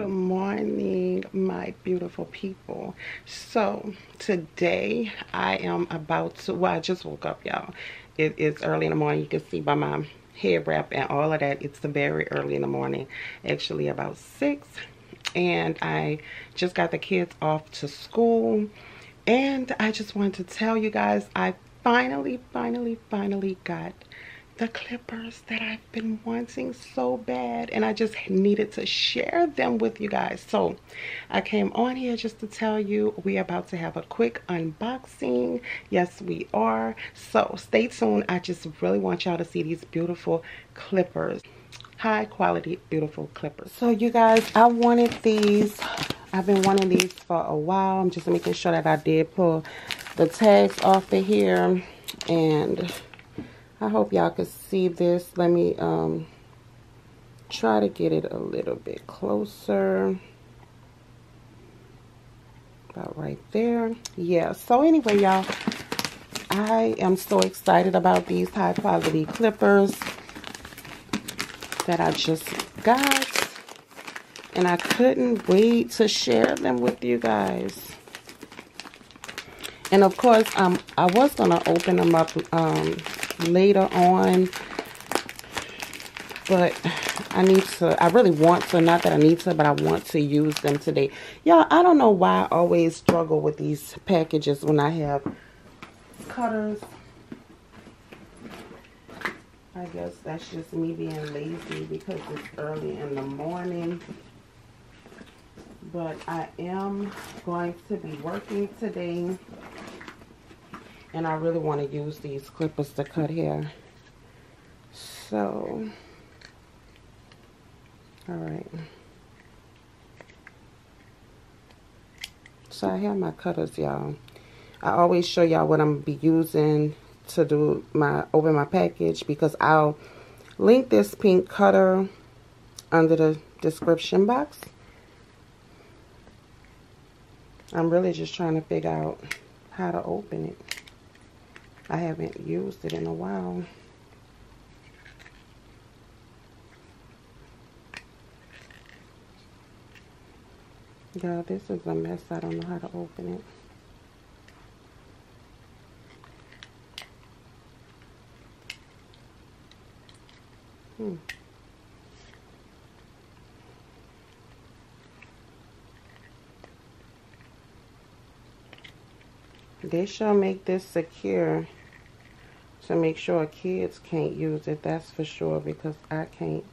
Good morning, my beautiful people. So, today I am about to, well, I just woke up, y'all. It is early in the morning. You can see by my hair wrap and all of that. It's very early in the morning, actually about 6. And I just got the kids off to school. And I just wanted to tell you guys, I finally, finally, finally got the clippers that I've been wanting so bad and I just needed to share them with you guys. So I came on here just to tell you we're about to have a quick unboxing. Yes, we are. So stay tuned. I just really want y'all to see these beautiful clippers. High quality, beautiful clippers. So you guys, I wanted these. I've been wanting these for a while. I'm just making sure that I did pull the tags off of here and I hope y'all can see this. Let me um, try to get it a little bit closer. About right there. Yeah, so anyway, y'all, I am so excited about these high quality clippers that I just got. And I couldn't wait to share them with you guys. And of course, um, I was going to open them up um, later on. But I need to, I really want to, not that I need to, but I want to use them today. Y'all, I don't know why I always struggle with these packages when I have cutters. I guess that's just me being lazy because it's early in the morning. But I am going to be working today. And I really want to use these clippers to cut hair. So, alright. So I have my cutters, y'all. I always show y'all what I'm be using to do my open my package because I'll link this pink cutter under the description box. I'm really just trying to figure out how to open it. I haven't used it in a while. Yeah, this is a mess. I don't know how to open it. Hmm. They shall make this secure to make sure kids can't use it. That's for sure because I can't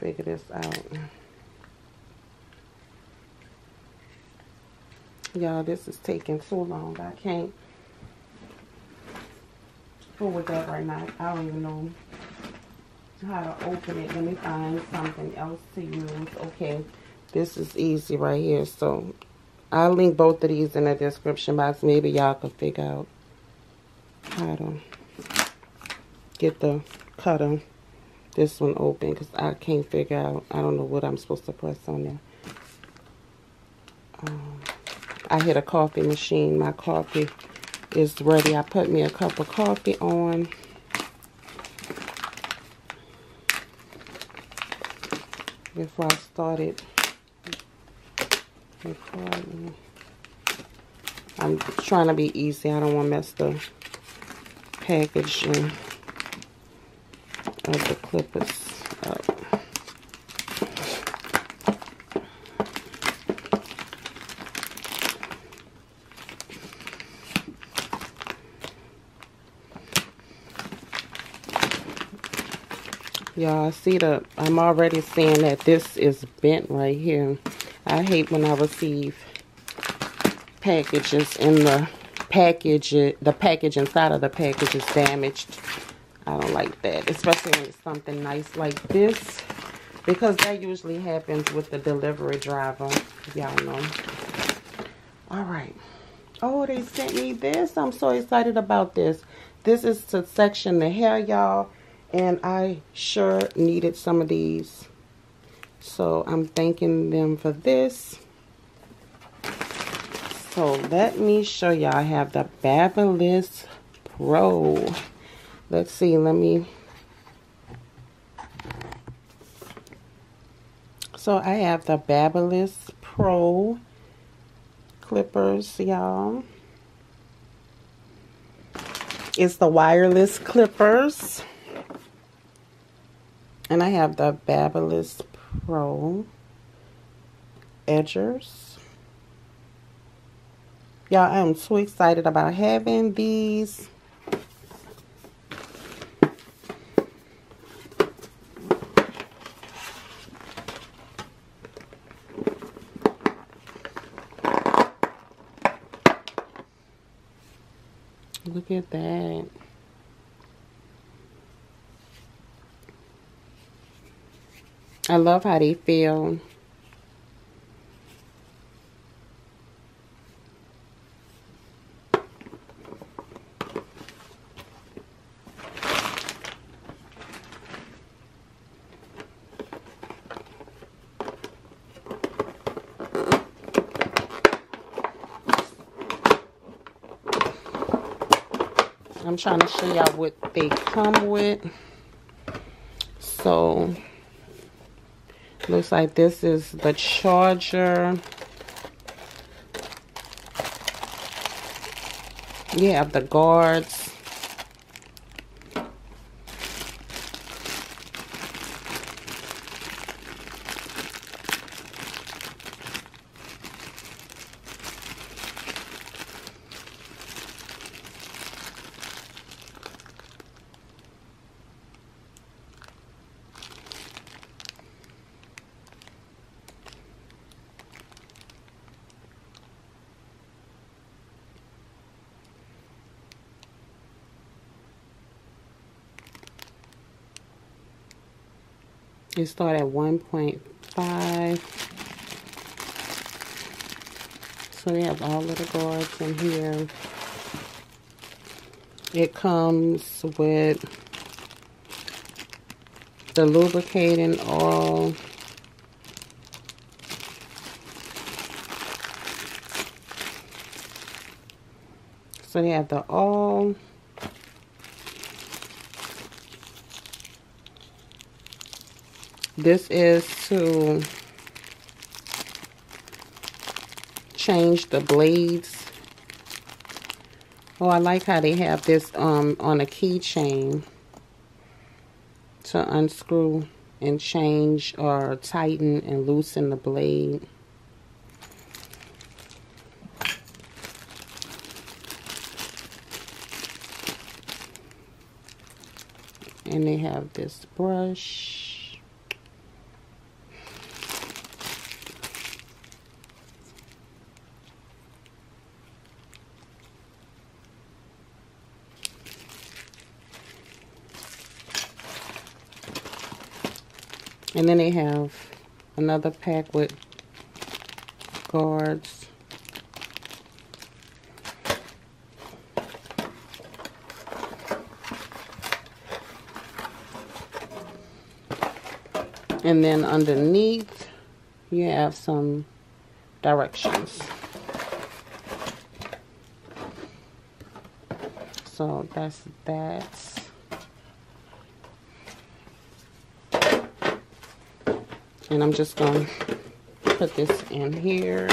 figure this out. Y'all, this is taking too long. I can't fool with that right now. I don't even know how to open it. Let me find something else to use. Okay, this is easy right here. So I'll link both of these in the description box. Maybe y'all can figure out how to get the cutter, this one open because I can't figure out, I don't know what I'm supposed to press on there. Um, I hit a coffee machine. My coffee is ready. I put me a cup of coffee on. Before I started recording. I'm trying to be easy. I don't want to mess the packaging of the clippers up. Y'all see the, I'm already seeing that this is bent right here. I hate when I receive packages and the package, the package inside of the package is damaged. I don't like that, especially when it's something nice like this. Because that usually happens with the delivery driver. Y'all know. Alright. Oh, they sent me this. I'm so excited about this. This is to section the hair, y'all. And I sure needed some of these. So I'm thanking them for this. So let me show y'all. I have the Babyliss Pro. Let's see, let me So I have the Babyliss Pro clippers, y'all. It's the wireless clippers. And I have the Babyliss Pro edgers. Y'all, I'm so excited about having these. Look at that. I love how they feel. I'm trying to show y'all what they come with. So, looks like this is the charger. Yeah, the guards. It start at 1.5. So they have all of the guards in here. It comes with the lubricating oil. So they have the oil. This is to change the blades. Oh, I like how they have this um, on a keychain to unscrew and change or tighten and loosen the blade. And they have this brush. And then they have another pack with guards. And then underneath, you have some directions. So that's that. And I'm just going to put this in here.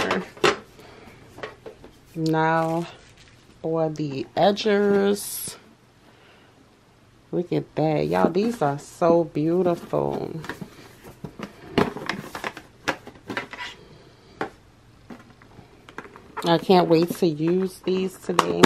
Now for the edgers. Look at that. Y'all, these are so beautiful. I can't wait to use these today.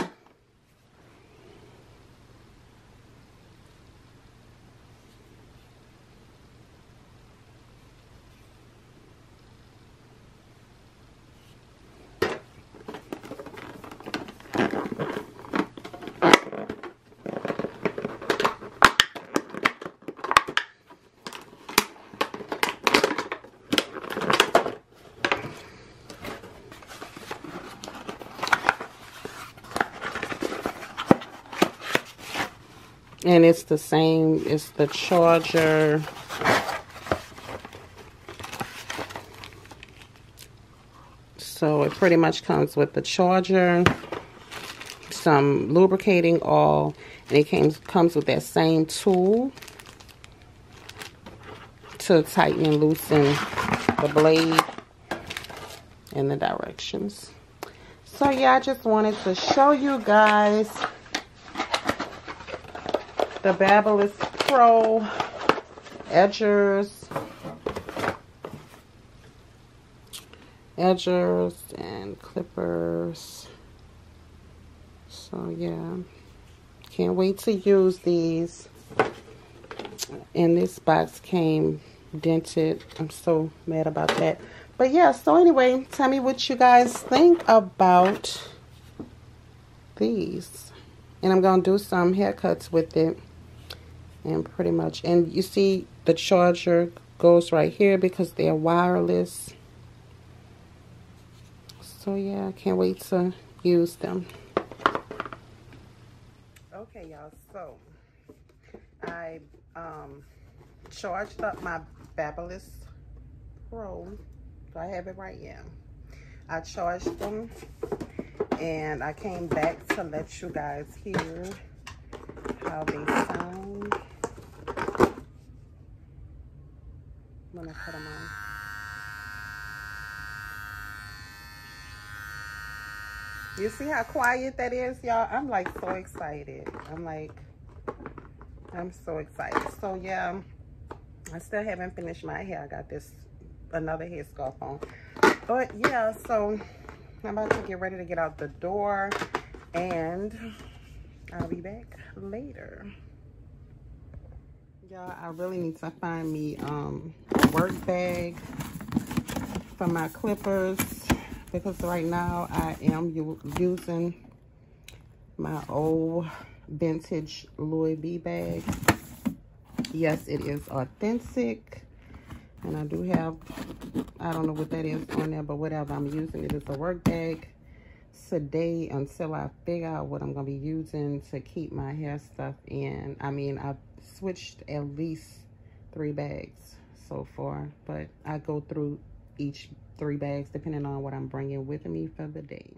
And it's the same it's the charger so it pretty much comes with the charger some lubricating oil and it comes comes with that same tool to tighten and loosen the blade and the directions. So yeah, I just wanted to show you guys the Babyliss Pro edgers. Edgers and clippers. So yeah, can't wait to use these. And this box came dented. I'm so mad about that. But yeah, so anyway, tell me what you guys think about these. And I'm going to do some haircuts with it. And pretty much, and you see the charger goes right here because they're wireless. So yeah, I can't wait to use them. Okay, y'all, so I um, charged up my Babyliss Pro. Do I have it right? Yeah. I charged them and I came back to let you guys hear how they sound put them on. You see how quiet that is, y'all? I'm like so excited. I'm like, I'm so excited. So yeah, I still haven't finished my hair. I got this another hair headscarf on. But yeah, so I'm about to get ready to get out the door and I'll be back later. Y'all, I really need to find me um, work bag for my clippers because right now I am using my old vintage Louis V bag. Yes, it is authentic. And I do have, I don't know what that is on there, but whatever I'm using, it is a work bag today until I figure out what I'm going to be using to keep my hair stuff in. I mean, I've switched at least three bags so far, but I go through each three bags depending on what I'm bringing with me for the day.